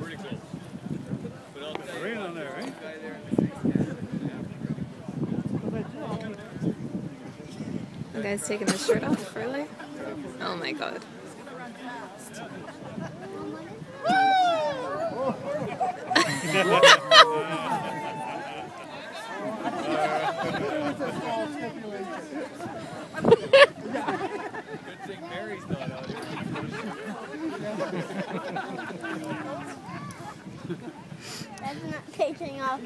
Pretty close. But I'll tell you, Rain on there, right? guy there in the guy's taking his shirt off early. Oh my god. Good thing Mary's not out here. That's not You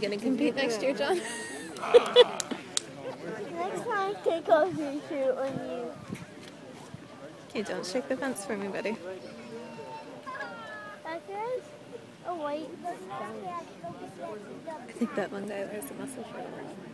gonna compete next year, John? Next time, take off your shoe on you. Okay, don't shake the fence for me, buddy. That is a white I think that one guy wears a muscle shirt.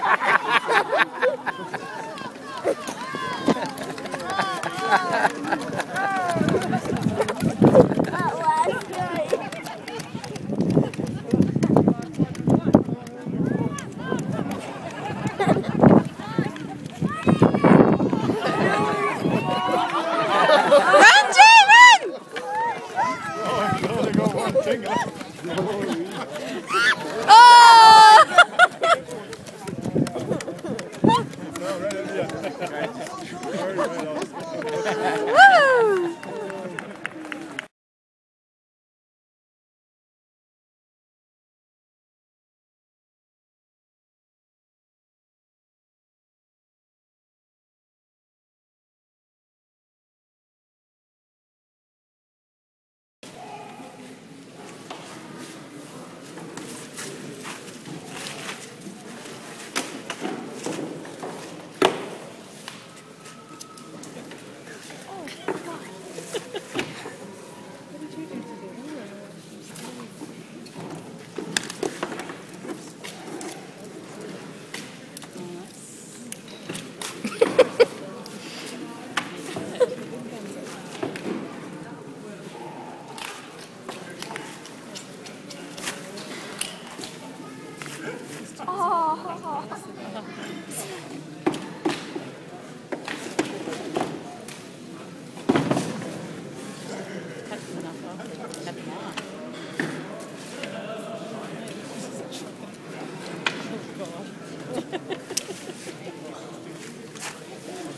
right.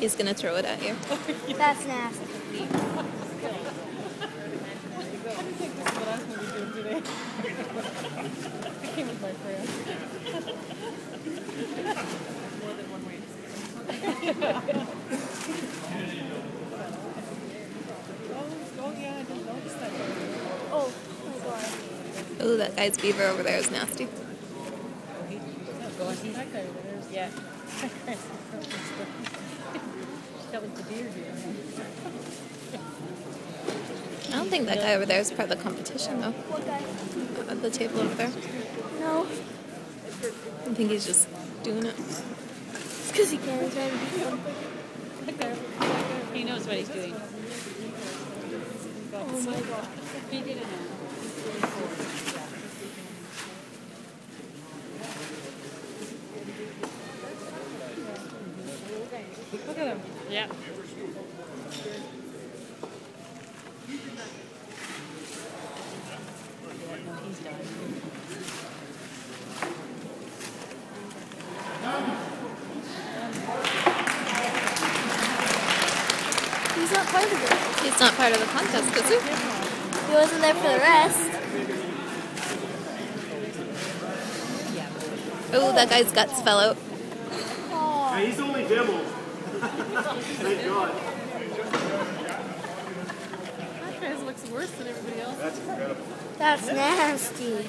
He's gonna throw it at you. That's nasty. Oh my god. Ooh, that guy's beaver over there is nasty. Yeah. That was the deer deer. I don't think that guy over there is part of the competition, though. What guy? At the table over there. No. I think he's just doing it. It's because he can't. He's trying to do something. Look there. He knows what he's doing. Oh my god. He did it now. Look at him. Yeah. He's not part of it. He's not part of the contest, is he? He wasn't there for the rest. Oh, that guy's guts fell out. Oh. he's only demo. Thank God. That guy looks worse than everybody else. That's incredible. That's nasty.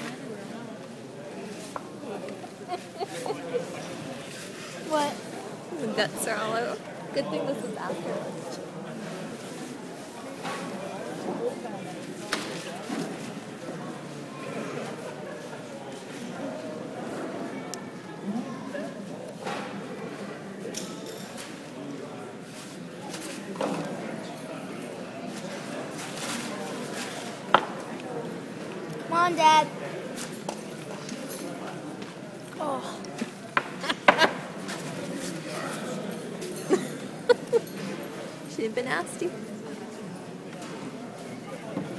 what? The guts are all out. Good thing this is after lunch. on, Dad. Oh. She's been nasty.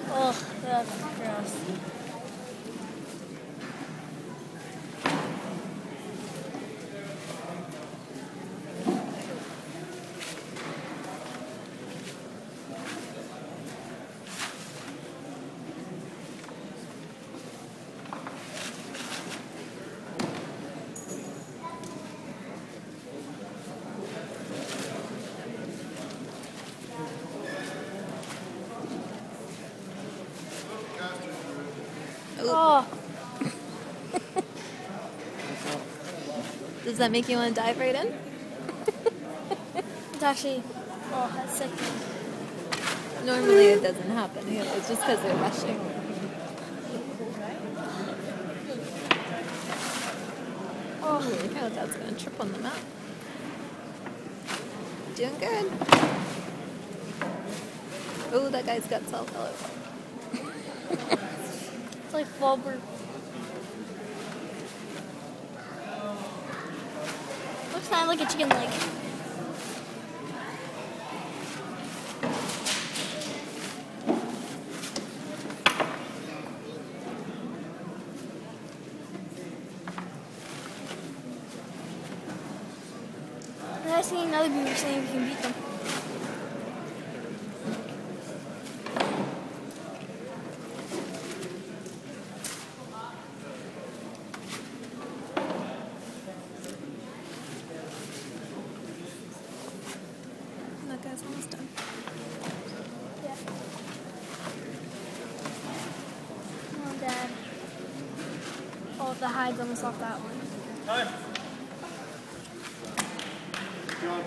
Oh, that's gross. Oh, Does that make you want to dive right in? actually. Oh, that's sick. Normally it doesn't happen. Yeah, It's just because they're rushing. Oh, that's gonna trip on the mat. Doing good. Oh, that guy's got cell color. It's like Fulbert. Looks kind of like a chicken leg. I seen another beaver saying we can beat them. That guy's almost done. Yeah. Come on, Dad. Oh, the hide's almost off that one. Good job,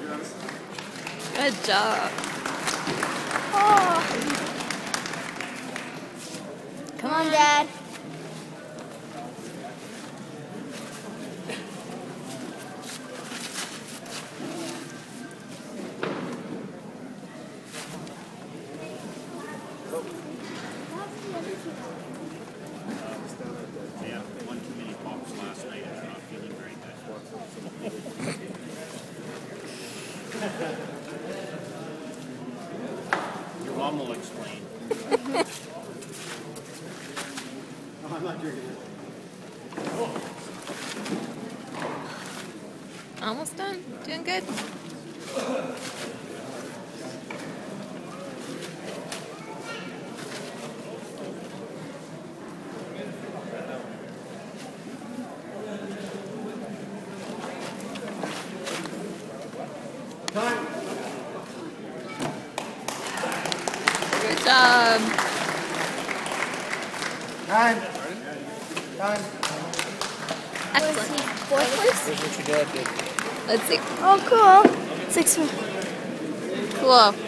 Good job. Oh, Come come on, Dad. Yeah, Your mom will explain. I'm not drinking it. Almost done. Doing. Good job. Time. Time. Excellent. Fourth place? Here's what your dad did. Let's see. Oh, cool. Six. Cool.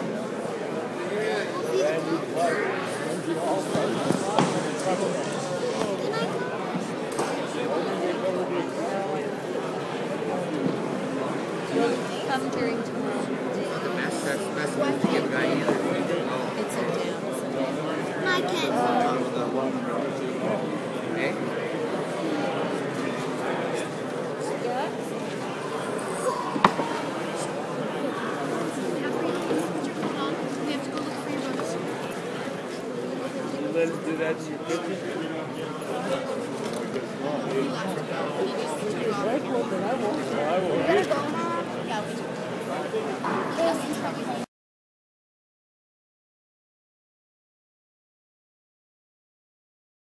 Lord. possibilidade de